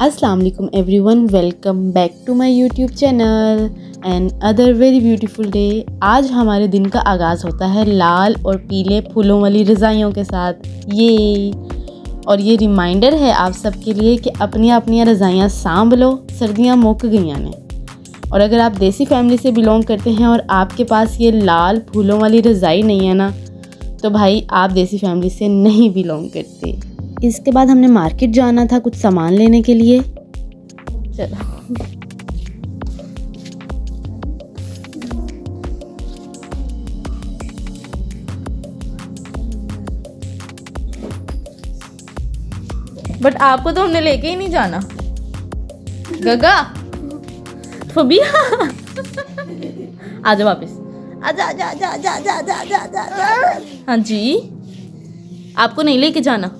अस्सलाम वालेकुम everyone welcome back to my YouTube channel and other very beautiful day आज हमारे दिन का आगाज़ होता है लाल और पीले फूलों वाली रज़ाइयों के साथ. ये और ये रिमाइंडर है आप सबके लिए कि अपनी अपनी रज़ाइयाँ सांभ लो, सर्दियाँ मुक गई ने और अगर आप देसी फैमिली से बिलोंग करते हैं और आपके पास ये लाल फूलों वाली रज़ाई नहीं है ना तो भाई आप देसी फैमिली से नहीं बिलोंग करते. इसके बाद हमने मार्केट जाना था कुछ सामान लेने के लिए। चलो। बट आपको तो हमने लेके ही नहीं जाना। गगा। फबिया। आ जाओ वापस हाँ जी। आपको नहीं लेके जाना।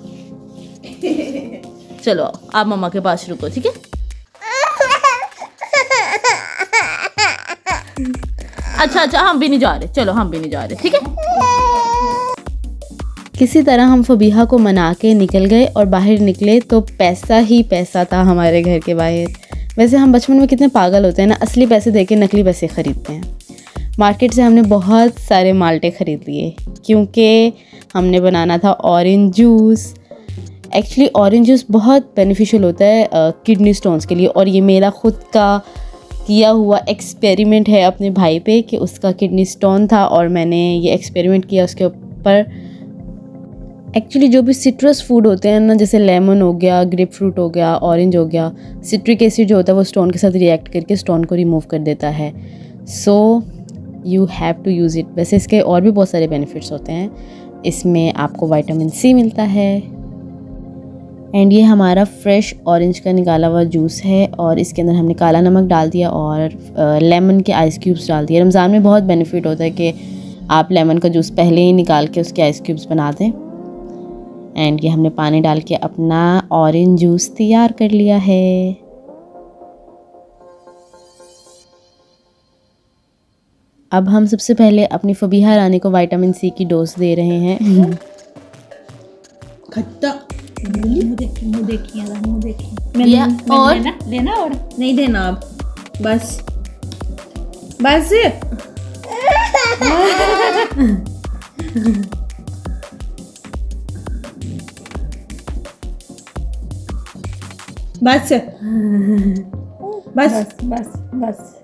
चलो, आप मम्मा के पास रुको, ठीक है? अच्छा अच्छा हम भी नहीं जा रहे। चलो, हम भी नहीं जा रहे, ठीक है? किसी तरह हम फबीहा को मना के निकल गए और बाहर निकले तो पैसा ही पैसा था हमारे घर के बाहर। वैसे हम बचपन में कितने पागल होते हैं ना, असली पैसे दे के नकली पैसे ख़रीदते हैं। मार्केट से हमने बहुत सारे माल्टे ख़रीद लिए, क्योंकि हमने बनाना था orange juice actually orange juice बहुत बेनिफिशियल होता है किडनी स्टोन्स के लिए। और ये मेरा ख़ुद का किया हुआ एक्सपेरिमेंट है अपने भाई पे कि उसका किडनी स्टोन था और मैंने ये एक्सपेरिमेंट किया उसके ऊपर। एक्चुअली जो भी सिट्रस फ़ूड होते हैं ना, जैसे लेमन हो गया ग्रेप फ्रूट हो गया ऑरेंज हो गया सिट्रिक एसिड जो होता है वो स्टोन के साथ रिएक्ट करके स्टोन को रिमूव कर देता है। So you have to use it वैसे इसके और भी बहुत सारे बेनिफिट्स होते हैं। इसमें आपको वाइटामिन सी मिलता है। एंड ये हमारा फ्रेश ऑरेंज का निकाला हुआ जूस है और इसके अंदर हमने काला नमक डाल दिया और लेमन के आइस क्यूब्स डाल दिए। रमज़ान में बहुत बेनिफिट होता है कि आप लेमन का जूस पहले ही निकाल के उसके आइस क्यूब्स बना दें। एंड ये हमने पानी डाल के अपना ऑरेंज जूस तैयार कर लिया है। अब हम सबसे पहले अपनी फबीहा रानी को विटामिन सी की डोज दे रहे हैं। खट्टा। मुँह देखी मुँह देखी मुँह देखी या और? लेना? लेना और? नहीं देना अब। बस। बस। बस। बस। बस। बस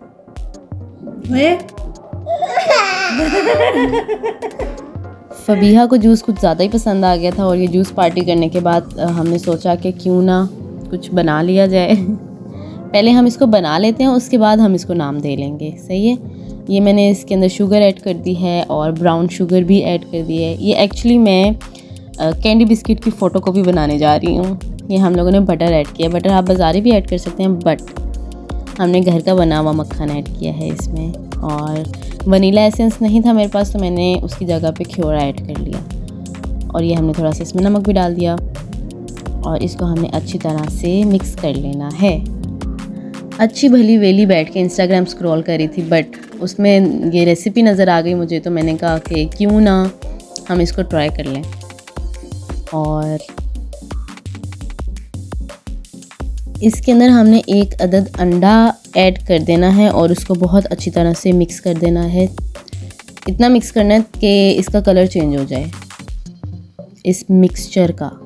ए? फबीहा को जूस कुछ ज़्यादा ही पसंद आ गया था और ये जूस पार्टी करने के बाद हमने सोचा कि क्यों ना कुछ बना लिया जाए। पहले हम इसको बना लेते हैं, उसके बाद हम इसको नाम दे लेंगे। सही है? ये मैंने इसके अंदर शुगर ऐड कर दी है और ब्राउन शुगर भी ऐड कर दी है। ये एक्चुअली मैं कैंडी बिस्किट की फ़ोटो को भी बनाने जा रही हूँ। ये हम लोगों ने बटर ऐड किया बटर आप बाज़ारी भी ऐड कर सकते हैं बट हमने घर का बना हुआ मक्खन ऐड किया है इसमें। और वनीला एसेंस नहीं था मेरे पास तो मैंने उसकी जगह पे ख्योरा ऐड कर लिया। और ये हमने थोड़ा सा इसमें नमक भी डाल दिया। और इसको हमने अच्छी तरह से मिक्स कर लेना है। अच्छी भली वेली बैठ के इंस्टाग्राम स्क्रॉल करी थी बट उसमें ये रेसिपी नज़र आ गई मुझे तो मैंने कहा कि क्यों ना हम इसको ट्राई कर लें। और इसके अंदर हमने एक अदद अंडा ऐड कर देना है और उसको बहुत अच्छी तरह से मिक्स कर देना है। इतना मिक्स करना है कि इसका कलर चेंज हो जाए। इस मिक्सचर का।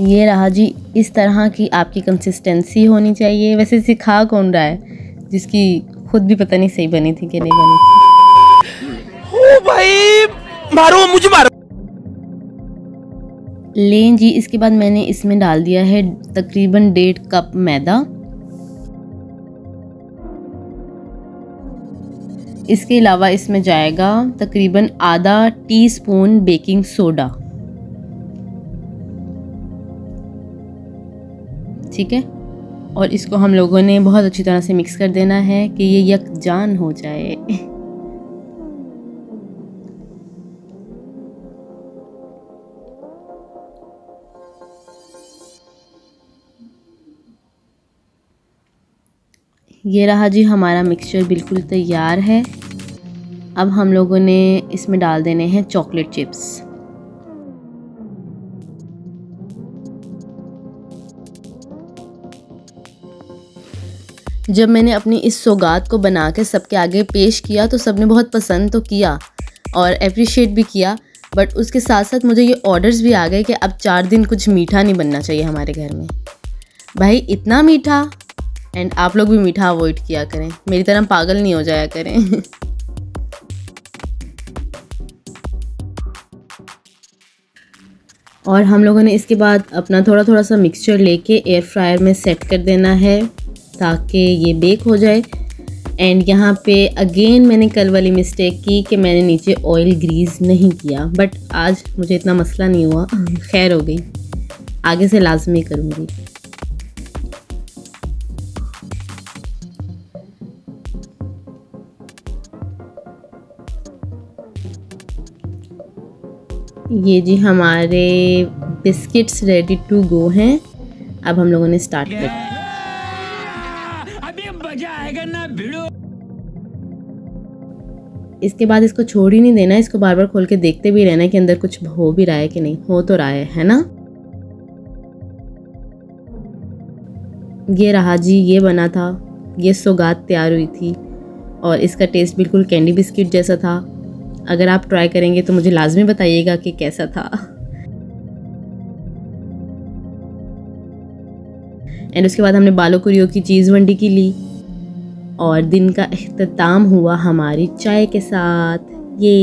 ये रहा जी, इस तरह की आपकी कंसिस्टेंसी होनी चाहिए। वैसे सिखा कौन रहा है? जिसकी खुद भी पता नहीं सही बनी थी कि नहीं बनी थी। ओ भाई, मारो, मुझे मारो। लें जी, इसके बाद मैंने इसमें डाल दिया है तकरीबन डेढ़ कप मैदा। इसके अलावा इसमें जाएगा तकरीबन आधा टीस्पून बेकिंग सोडा। ठीक है? और इसको हम लोगों ने बहुत अच्छी तरह से मिक्स कर देना है कि ये यकजान हो जाए। ये रहा जी हमारा मिक्सचर बिल्कुल तैयार है। अब हम लोगों ने इसमें डाल देने हैं चॉकलेट चिप्स जब मैंने अपनी इस सौगात को बना के सबके आगे पेश किया तो सबने बहुत पसंद तो किया और अप्रिशिएट भी किया बट उसके साथ साथ मुझे ये ऑर्डर्स भी आ गए कि अब चार दिन कुछ मीठा नहीं बनना चाहिए हमारे घर में। भाई, इतना मीठा? एंड आप लोग भी मीठा अवॉइड किया करें। मेरी तरह पागल नहीं हो जाया करें। और हम लोगों ने इसके बाद अपना थोड़ा थोड़ा सा मिक्सचर लेके एयर फ्रायर में सेट कर देना है, ताकि ये बेक हो जाए। एंड यहाँ पे अगेन मैंने कल वाली मिस्टेक की कि मैंने नीचे ऑयल ग्रीस नहीं किया। बट आज मुझे इतना मसला नहीं हुआ। खैर हो गई। आगे से लाजमी करूँगी। ये जी हमारे बिस्किट्स रेडी टू गो हैं। अब हम लोगों ने स्टार्ट कर अभी मज़ा आएगा ना भिड़ो। इसके बाद इसको छोड़ ही नहीं देना इसको बार बार खोल के देखते भी रहना कि अंदर कुछ हो भी रहा है कि नहीं। हो तो रहा है है ना? ये रहा जी ये बना था। ये सौगात तैयार हुई थी। और इसका टेस्ट बिल्कुल कैंडी बिस्किट जैसा था। अगर आप ट्राई करेंगे तो मुझे लाजमी बताइएगा कि कैसा था। एंड उसके बाद हमने बालो कुरियो की चीज़ मंडी की ली। और दिन का अख्ताम हुआ हमारी चाय के साथ। ये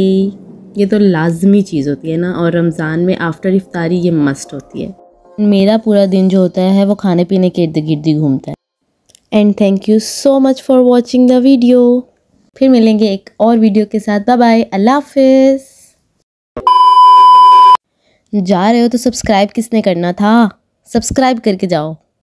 ये तो लाजमी चीज़ होती है ना, और रमज़ान में आफ्टर इफ्तारी ये मस्ट होती है। मेरा पूरा दिन जो होता है, वो खाने पीने के इर्द गिर्द घूमता है। And thank you so much for watching the video फिर मिलेंगे एक और वीडियो के साथ। बाय बाय अल्लाह हाफिज। जा रहे हो तो सब्सक्राइब किसने करना था? सब्सक्राइब करके जाओ।